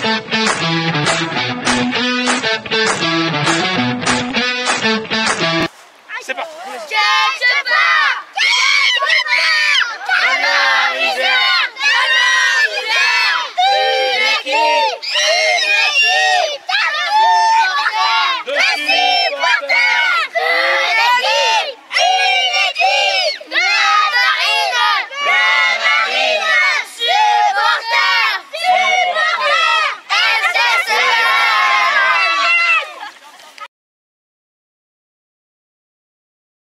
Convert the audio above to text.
C'est parti.